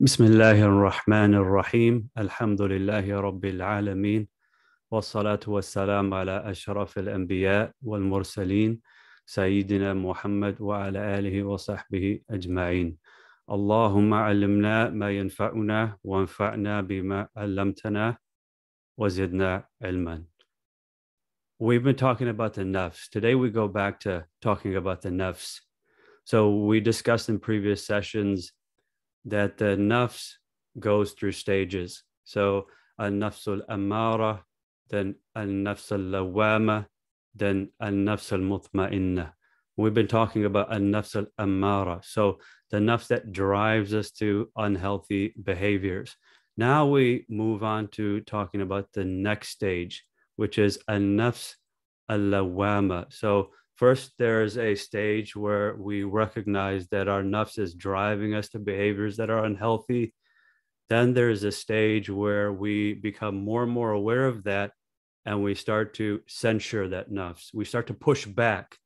بسم الله الرحمن الرحيم الحمد لله رب العالمين والصلاة والسلام على أشرف الأنبياء والمرسلين سيدنا محمد وعلى آله وصحبه أجمعين اللهم علمنا ما ينفعنا وانفعنا بما علمتنا وزدنا علما We've been talking about the nafs. Today we go back to talking about the nafs. So we discussed in previous sessions that the nafs goes through stages. So al-nafs al-amara, then al-nafs al-lawama, then al-nafs al-mutma'inna. We've been talking about al-nafs al-amara. So the nafs that drives us to unhealthy behaviors. Now we move on to talking about the next stage, which is an-nafs al-lawama. So first there's a stage where we recognize that our nafs is driving us to behaviors that are unhealthy. Then there's a stage where we become more and more aware of that and we start to censure that nafs. We start to push back.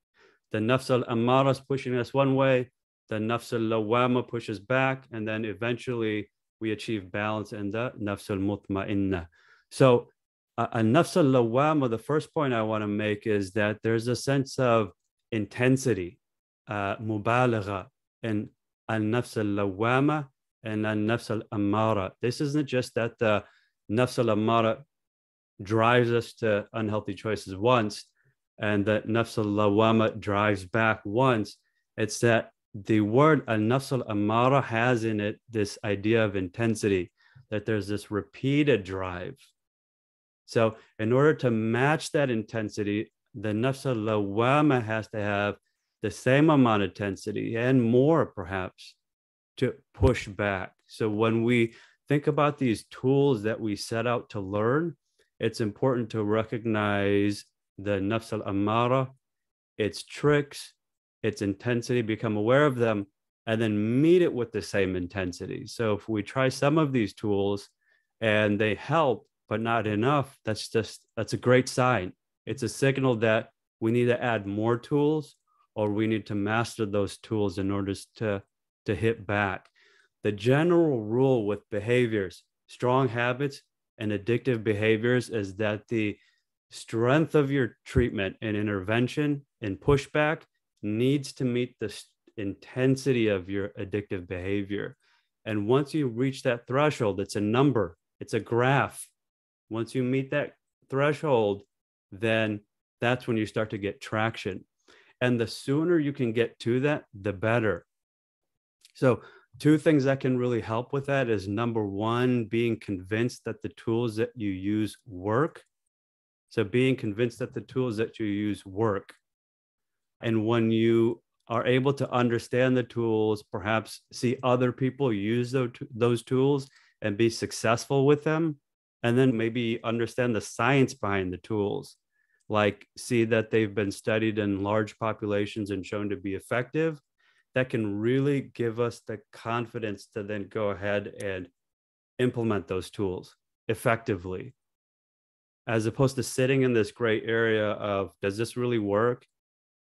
The nafs al-amara is pushing us one way, the nafs al-lawama pushes back, and then eventually we achieve balance in the nafs al-mutma'inna. So nafs al-lawama, the first point I want to make is that there's a sense of intensity, uh, mubalagha, in al-nafs al-lawama and al-nafs al-amara. This isn't just that the nafs al-amara drives us to unhealthy choices once and that nafs al-lawama drives back once. It's that the word al-nafs al-amara has in it this idea of intensity, that there's this repeated drive so, in order to match that intensity, the nafs al-lawama has to have the same amount of intensity and more, perhaps, to push back. So, when we think about these tools that we set out to learn, it's important to recognize the nafs al-amara, its tricks, its intensity, become aware of them, and then meet it with the same intensity. So, if we try some of these tools and they help, but not enough, that's just that's a great sign. It's a signal that we need to add more tools or we need to master those tools in order to, to hit back. The general rule with behaviors, strong habits, and addictive behaviors is that the strength of your treatment and intervention and pushback needs to meet the intensity of your addictive behavior. And once you reach that threshold, it's a number, it's a graph. Once you meet that threshold, then that's when you start to get traction. And the sooner you can get to that, the better. So, two things that can really help with that is number one, being convinced that the tools that you use work. So, being convinced that the tools that you use work. And when you are able to understand the tools, perhaps see other people use those tools and be successful with them, and then maybe understand the science behind the tools. Like see that they've been studied in large populations and shown to be effective. That can really give us the confidence to then go ahead and implement those tools effectively. As opposed to sitting in this gray area of does this really work?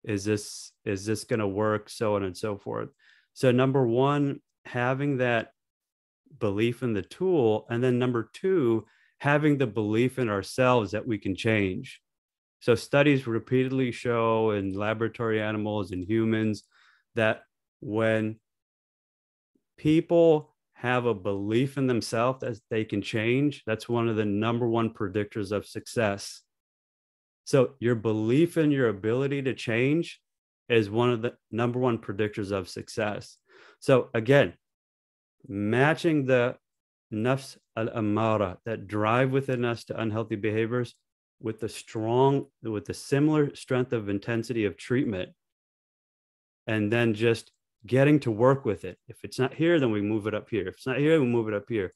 Is this is this going to work? So on and so forth. So number one having that belief in the tool and then number two having the belief in ourselves that we can change. So, studies repeatedly show in laboratory animals and humans that when people have a belief in themselves that they can change, that's one of the number one predictors of success. So, your belief in your ability to change is one of the number one predictors of success. So, again, matching the nafs al-amara that drive within us to unhealthy behaviors with the strong with the similar strength of intensity of treatment and then just getting to work with it. If it's not here then we move it up here. If it's not here we move it up here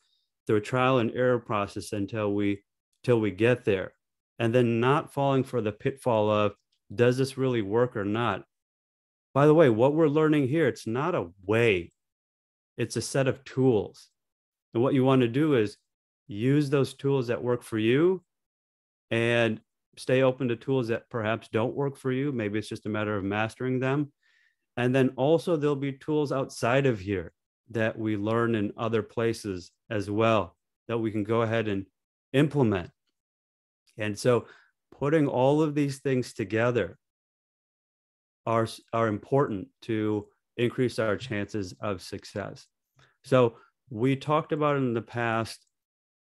through a trial and error process until we till we get there. And then not falling for the pitfall of does this really work or not? By the way what we're learning here it's not a way. It's a set of tools and what you want to do is use those tools that work for you and stay open to tools that perhaps don't work for you. Maybe it's just a matter of mastering them. And then also, there'll be tools outside of here that we learn in other places as well that we can go ahead and implement. And so putting all of these things together are, are important to increase our chances of success. So we talked about in the past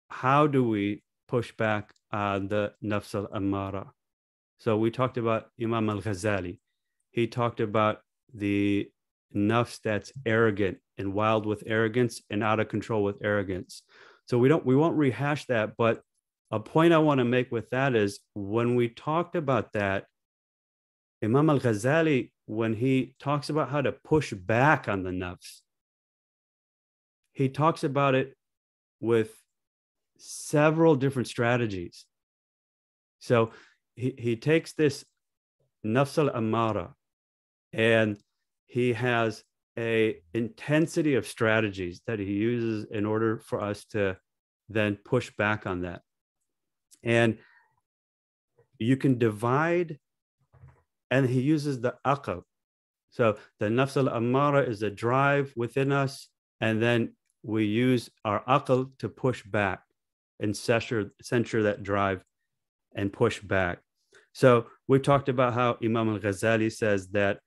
how do we push back on the nafs al amara? So we talked about Imam al Ghazali. He talked about the nafs that's arrogant and wild with arrogance and out of control with arrogance. So we don't we won't rehash that, but a point I want to make with that is when we talked about that, Imam al Ghazali, when he talks about how to push back on the nafs, he talks about it with several different strategies. So he, he takes this nafs al amara and he has a intensity of strategies that he uses in order for us to then push back on that. And you can divide, and he uses the aql. So the nafs al amara is a drive within us, and then we use our aql to push back and censure, censure that drive and push back. So we talked about how Imam al Ghazali says that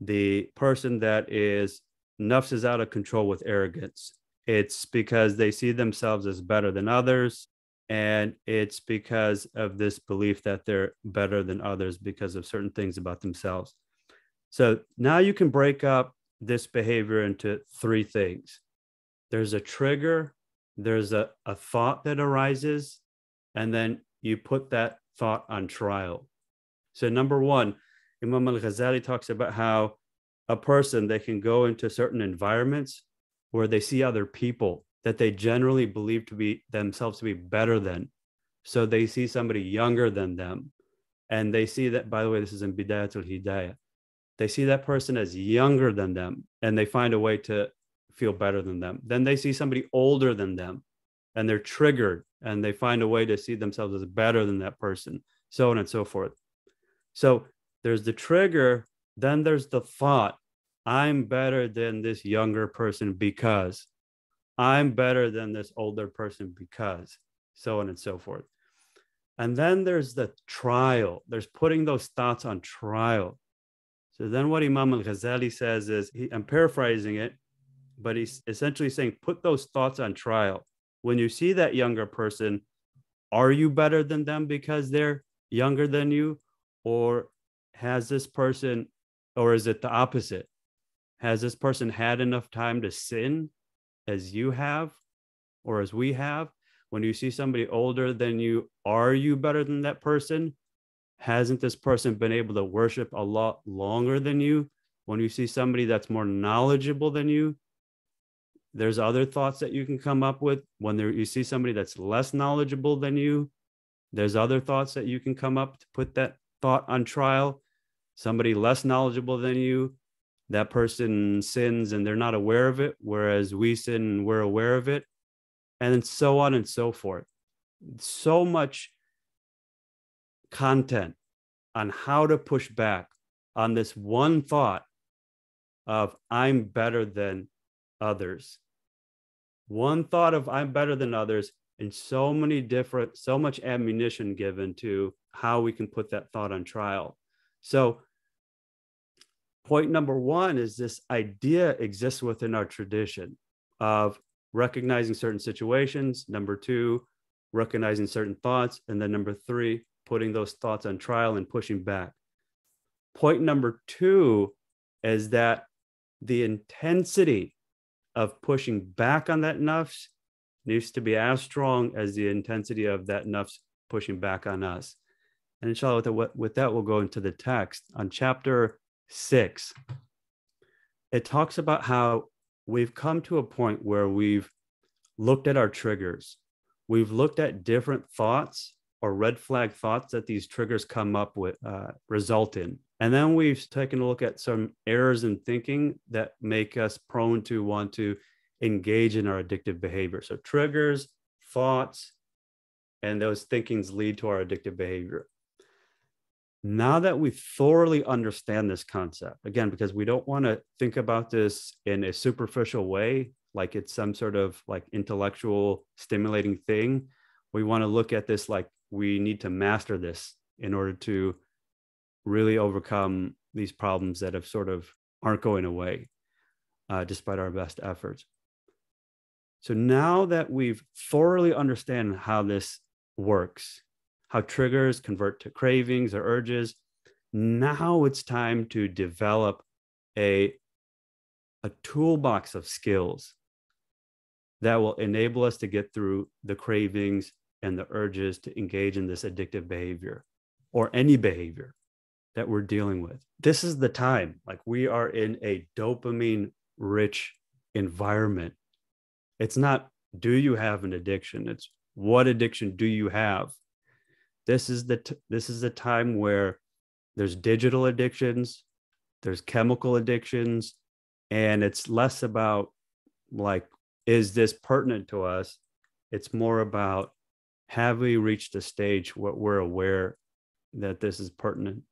the person that is nafs is out of control with arrogance. It's because they see themselves as better than others. And it's because of this belief that they're better than others because of certain things about themselves. So now you can break up this behavior into three things there's a trigger, there's a, a thought that arises, and then you put that thought on trial. So, number one, Imam al Ghazali talks about how a person they can go into certain environments where they see other people that they generally believe to be themselves to be better than. So they see somebody younger than them. And they see that, by the way, this is in Bidayatul Hidayah. They see that person as younger than them and they find a way to feel better than them. Then they see somebody older than them and they're triggered and they find a way to see themselves as better than that person, so on and so forth. So there's the trigger, then there's the thought I'm better than this younger person because I'm better than this older person because so on and so forth. And then there's the trial, there's putting those thoughts on trial. So then what Imam al Ghazali says is, he, I'm paraphrasing it, but he's essentially saying, put those thoughts on trial. When you see that younger person, are you better than them because they're younger than you? Or has this person, or is it the opposite? Has this person had enough time to sin as you have or as we have? When you see somebody older than you, are you better than that person? Hasn't this person been able to worship a lot longer than you? When you see somebody that's more knowledgeable than you, there's other thoughts that you can come up with. When there you see somebody that's less knowledgeable than you there's other thoughts that you can come up to put that thought on trial. Somebody less knowledgeable than you that person sins and they're not aware of it whereas we sin and we're aware of it and so on and so forth. So much content on how to push back on this one thought of i'm better than others. One thought of I'm better than others, and so many different, so much ammunition given to how we can put that thought on trial. So, point number one is this idea exists within our tradition of recognizing certain situations. Number two, recognizing certain thoughts. And then number three, putting those thoughts on trial and pushing back. Point number two is that the intensity of pushing back on that nafs needs to be as strong as the intensity of that nafs pushing back on us. And inshallah, with, the, with that, we'll go into the text on chapter six. It talks about how we've come to a point where we've looked at our triggers. We've looked at different thoughts or red flag thoughts that these triggers come up with, uh, result in. And then we've taken a look at some errors in thinking that make us prone to want to engage in our addictive behavior. So, triggers, thoughts, and those thinkings lead to our addictive behavior. now that we thoroughly understand this concept, again, because we don't want to think about this in a superficial way, like it's some sort of like intellectual stimulating thing. We want to look at this like we need to master this in order to really overcome these problems that have sort of aren't going away uh, despite our best efforts. So now that we've thoroughly understand how this works, how triggers convert to cravings or urges, now it's time to develop a, a toolbox of skills that will enable us to get through the cravings and the urges to engage in this addictive behavior or any behavior that we're dealing with. This is the time. Like we are in a dopamine rich environment. It's not, do you have an addiction? It's what addiction do you have? This is the t- this is the time where there's digital addictions, there's chemical addictions, and it's less about like is this pertinent to us? It's more about have we reached a stage where we're aware that this is pertinent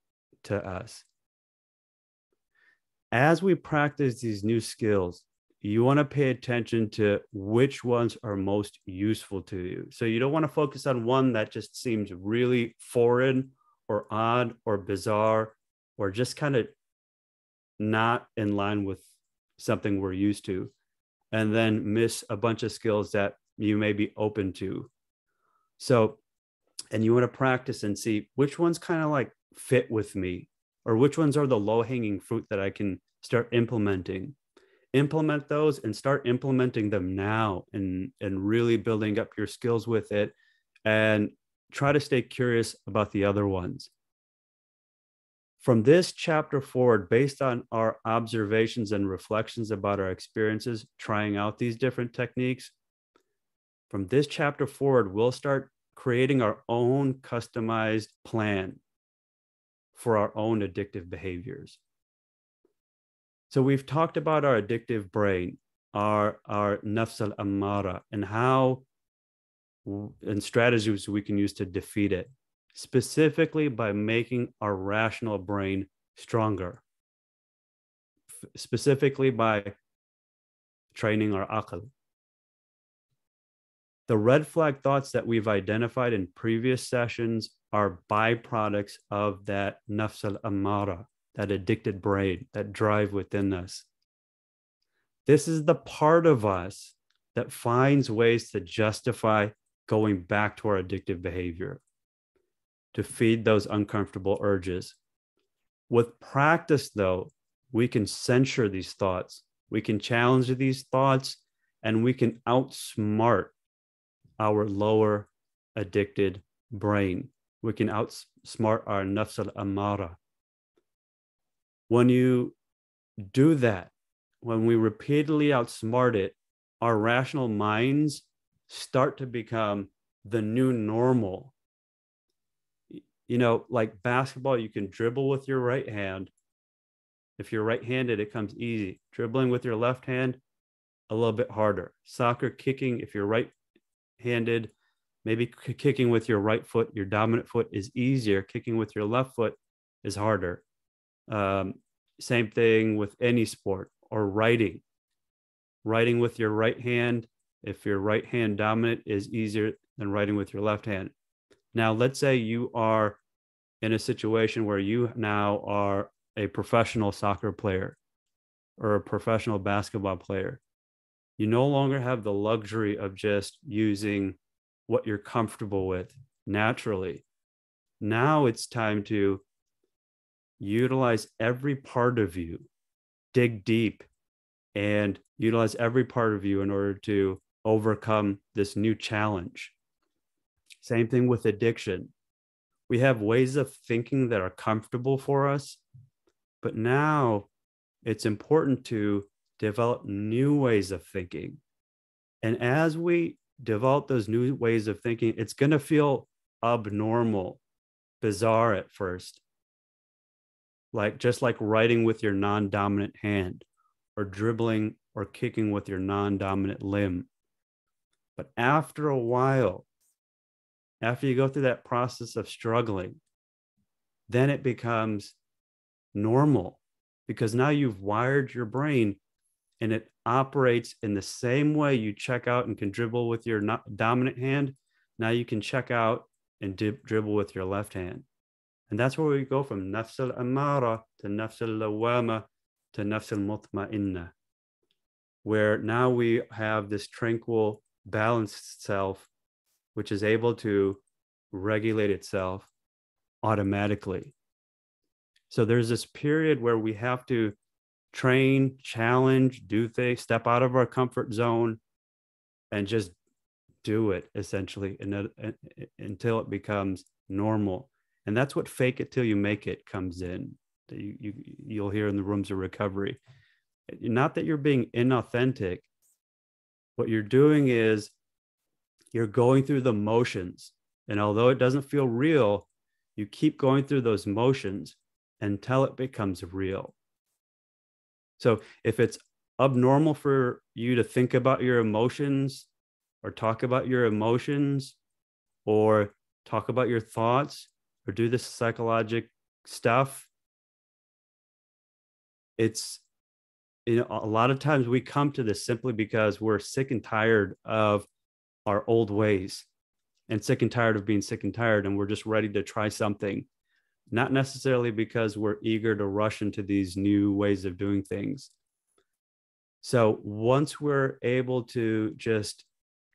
to us? As we practice these new skills, you want to pay attention to which ones are most useful to you. So you don't want to focus on one that just seems really foreign or odd or bizarre or just kind of not in line with something we're used to and then miss a bunch of skills that you may be open to. So, and you want to practice and see which ones kind of like fit with me or which ones are the low hanging fruit that I can start implementing. Implement those and start implementing them now and, and really building up your skills with it and try to stay curious about the other ones. From this chapter forward, based on our observations and reflections about our experiences trying out these different techniques, from this chapter forward, we'll start creating our own customized plan for our own addictive behaviors. So we've talked about our addictive brain, our, our nafs al ammara, and how and strategies we can use to defeat it specifically by making our rational brain stronger, specifically by training our aql. The red flag thoughts that we've identified in previous sessions are byproducts of that nafs al amara, that addicted brain, that drive within us. This is the part of us that finds ways to justify going back to our addictive behavior to feed those uncomfortable urges. With practice, though, we can censure these thoughts, we can challenge these thoughts, and we can outsmart our lower addicted brain. We can outsmart our nafs al amara. When you do that, when we repeatedly outsmart it, our rational minds start to become the new normal you know, like basketball, you can dribble with your right hand. If you're right handed, it comes easy. Dribbling with your left hand, a little bit harder. Soccer kicking, if you're right handed, maybe kicking with your right foot, your dominant foot is easier. Kicking with your left foot is harder. Um, same thing with any sport or writing. Writing with your right hand, if your right hand dominant, is easier than writing with your left hand. Now, let's say you are in a situation where you now are a professional soccer player or a professional basketball player. You no longer have the luxury of just using what you're comfortable with naturally. Now it's time to utilize every part of you, dig deep, and utilize every part of you in order to overcome this new challenge. Same thing with addiction. We have ways of thinking that are comfortable for us, but now it's important to develop new ways of thinking. And as we develop those new ways of thinking, it's going to feel abnormal, bizarre at first. Like just like writing with your non dominant hand or dribbling or kicking with your non dominant limb. But after a while, after you go through that process of struggling, then it becomes normal because now you've wired your brain and it operates in the same way you check out and can dribble with your dominant hand. Now you can check out and dib- dribble with your left hand. And that's where we go from nafs al amara to nafs al lawama to nafs al mutma'inna, where now we have this tranquil, balanced self, which is able to regulate itself automatically. So there's this period where we have to train, challenge, do things, step out of our comfort zone, and just do it essentially and, until it becomes normal. And that's what fake it till you make it comes in. You, you, you'll hear in the rooms of recovery. Not that you're being inauthentic. What you're doing is you're going through the motions. And although it doesn't feel real, you keep going through those motions until it becomes real. So if it's abnormal for you to think about your emotions or talk about your emotions or talk about your thoughts or do this psychologic stuff, it's you know a lot of times we come to this simply because we're sick and tired of our old ways and sick and tired of being sick and tired and we're just ready to try something not necessarily because we're eager to rush into these new ways of doing things. So once we're able to just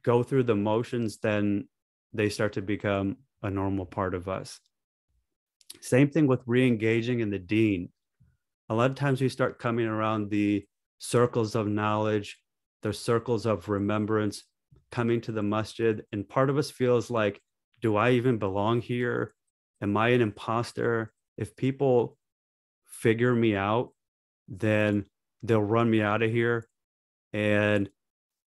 go through the motions, then they start to become a normal part of us. Same thing with re engaging in the deen. A lot of times we start coming around the circles of knowledge, the circles of remembrance, coming to the masjid. And part of us feels like, do I even belong here? Am I an imposter? If people figure me out, then they'll run me out of here. And,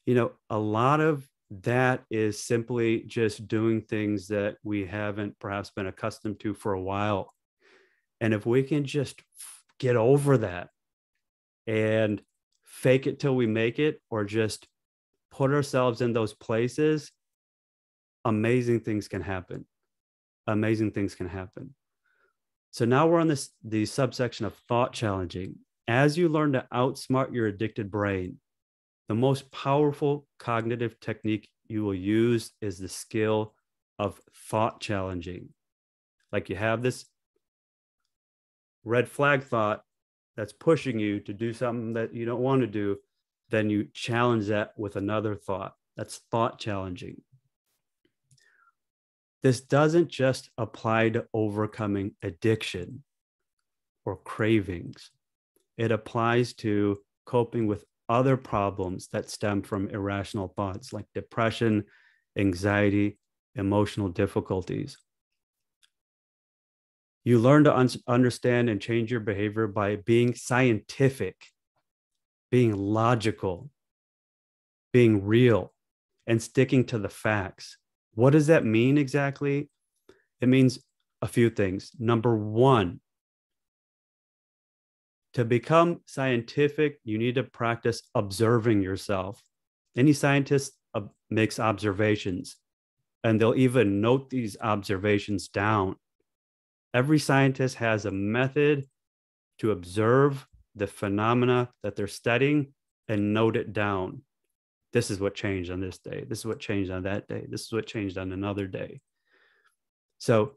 you know, a lot of that is simply just doing things that we haven't perhaps been accustomed to for a while. And if we can just get over that and fake it till we make it, or just put ourselves in those places, amazing things can happen amazing things can happen. So now we're on this the subsection of thought challenging. As you learn to outsmart your addicted brain, the most powerful cognitive technique you will use is the skill of thought challenging. Like you have this red flag thought that's pushing you to do something that you don't want to do, then you challenge that with another thought. That's thought challenging. This doesn't just apply to overcoming addiction or cravings, it applies to coping with other problems that stem from irrational thoughts like depression, anxiety, emotional difficulties. You learn to un- understand and change your behavior by being scientific, being logical, being real, and sticking to the facts. What does that mean exactly? It means a few things. Number one, to become scientific, you need to practice observing yourself. Any scientist uh, makes observations, and they'll even note these observations down. Every scientist has a method to observe the phenomena that they're studying and note it down this is what changed on this day. This is what changed on that day. This is what changed on another day. So,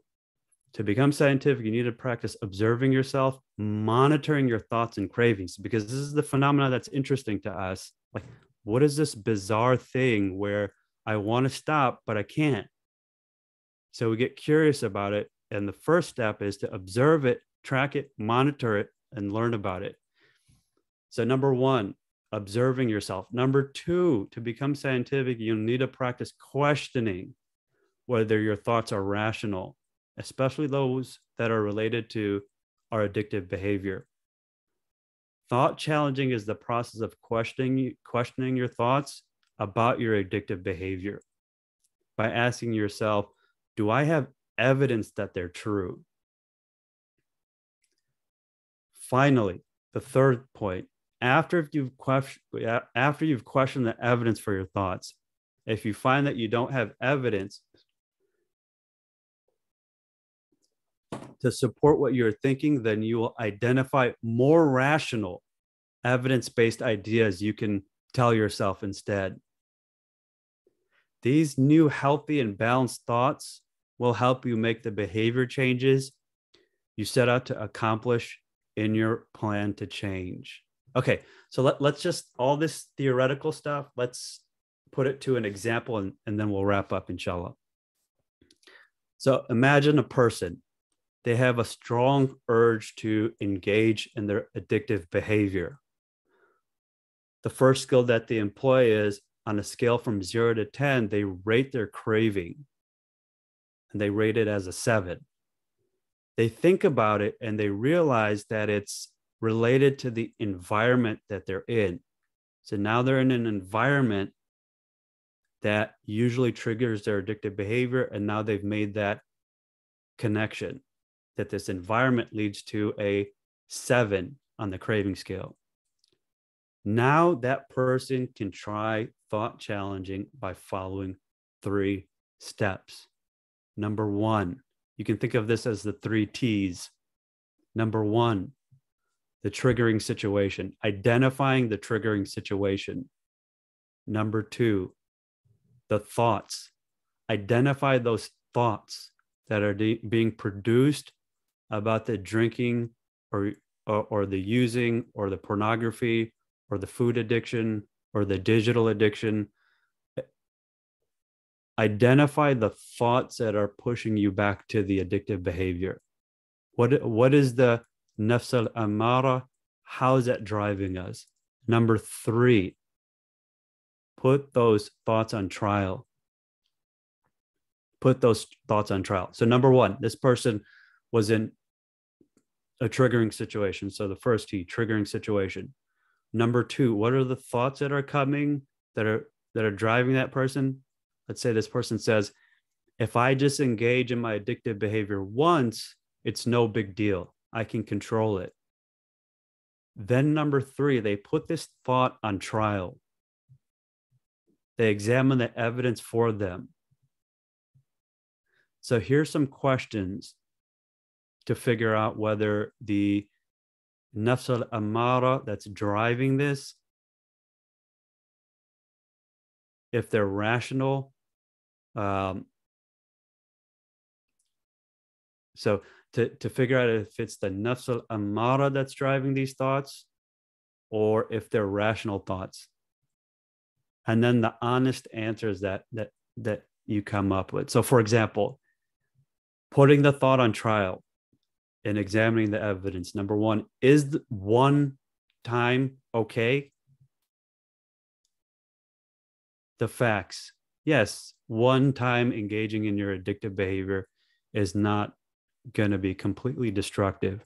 to become scientific, you need to practice observing yourself, monitoring your thoughts and cravings, because this is the phenomena that's interesting to us. Like, what is this bizarre thing where I want to stop, but I can't? So, we get curious about it. And the first step is to observe it, track it, monitor it, and learn about it. So, number one, observing yourself. Number two, to become scientific, you need to practice questioning whether your thoughts are rational, especially those that are related to our addictive behavior. Thought challenging is the process of questioning, questioning your thoughts about your addictive behavior by asking yourself, do I have evidence that they're true? Finally, the third point after you've questioned after you've questioned the evidence for your thoughts if you find that you don't have evidence to support what you're thinking, then you will identify more rational, evidence based ideas you can tell yourself instead. These new healthy and balanced thoughts will help you make the behavior changes you set out to accomplish in your plan to change. Okay, so let, let's just all this theoretical stuff, let's put it to an example and, and then we'll wrap up, inshallah. So imagine a person, they have a strong urge to engage in their addictive behavior. The first skill that they employ is on a scale from zero to 10, they rate their craving and they rate it as a seven. They think about it and they realize that it's related to the environment that they're in. So now they're in an environment that usually triggers their addictive behavior. And now they've made that connection that this environment leads to a seven on the craving scale. Now that person can try thought challenging by following three steps. Number one, you can think of this as the three T's. Number one, the triggering situation, identifying the triggering situation. Number two, the thoughts. Identify those thoughts that are de- being produced about the drinking or, or, or the using or the pornography or the food addiction or the digital addiction. Identify the thoughts that are pushing you back to the addictive behavior. What, what is the nafs al amara? How is that driving us? Number three, put those thoughts on trial. Put those thoughts on trial. So, number one, this person was in a triggering situation. So, the first T, triggering situation. Number two, what are the thoughts that are coming that are that are driving that person? Let's say this person says, if I just engage in my addictive behavior once, it's no big deal. I can control it. Then, number three, they put this thought on trial. They examine the evidence for them. So here's some questions to figure out whether the nafs al amara that's driving this, if they're rational. Um, so to, to figure out if it's the nafs al amara that's driving these thoughts or if they're rational thoughts. And then the honest answers that that that you come up with. So for example putting the thought on trial and examining the evidence. Number one is one time okay? The facts. Yes one time engaging in your addictive behavior is not going to be completely destructive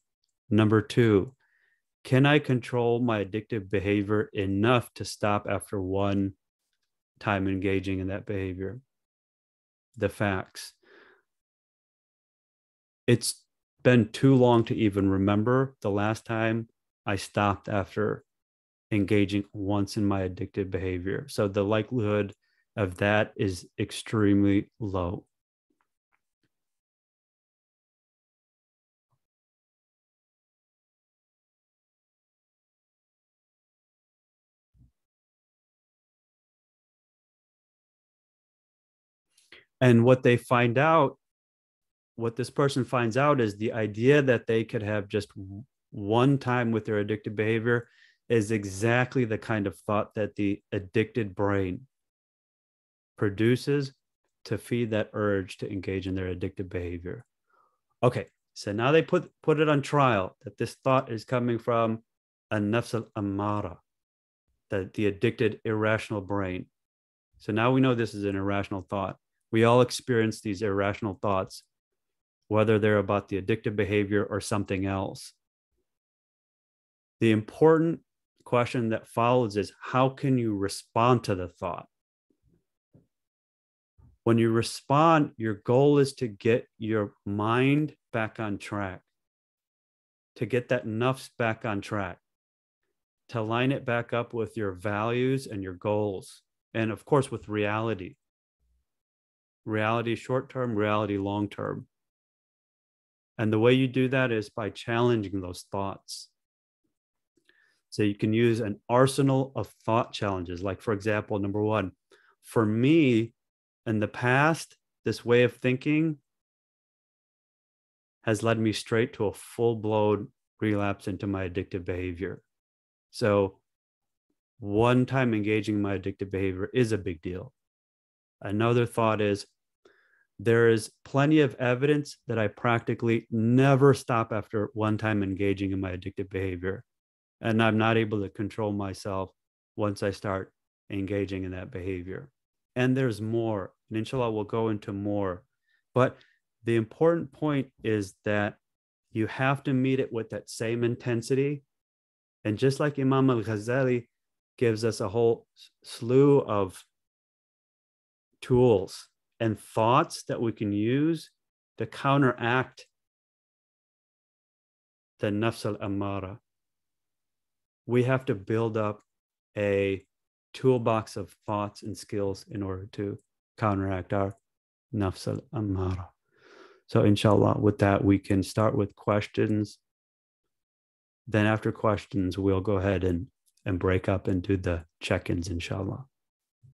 number two can i control my addictive behavior enough to stop after one time engaging in that behavior. The facts. It's been too long to even remember the last time I stopped after engaging once in my addictive behavior. So the likelihood of that is extremely low. And what they find out, what this person finds out is the idea that they could have just one time with their addictive behavior is exactly the kind of thought that the addicted brain produces to feed that urge to engage in their addictive behavior. Okay, so now they put put it on trial that this thought is coming from a nafs al amara, the, the addicted irrational brain. So now we know this is an irrational thought. We all experience these irrational thoughts, whether they're about the addictive behavior or something else. The important question that follows is how can you respond to the thought? When you respond, your goal is to get your mind back on track, to get that nafs back on track, to line it back up with your values and your goals, and of course, with reality reality short term, reality long term. And the way you do that is by challenging those thoughts. So you can use an arsenal of thought challenges. Like, for example, number one, for me in the past, this way of thinking has led me straight to a full blown relapse into my addictive behavior. So, one time engaging my addictive behavior is a big deal. Another thought is there is plenty of evidence that I practically never stop after one time engaging in my addictive behavior. And I'm not able to control myself once I start engaging in that behavior. And there's more. And inshallah, we'll go into more. But the important point is that you have to meet it with that same intensity. And just like Imam al Ghazali gives us a whole slew of tools and thoughts that we can use to counteract the nafs al amara. We have to build up a toolbox of thoughts and skills in order to counteract our nafs al amara. So, inshallah, with that, we can start with questions. Then, after questions, we'll go ahead and, and break up and do the check ins, inshallah.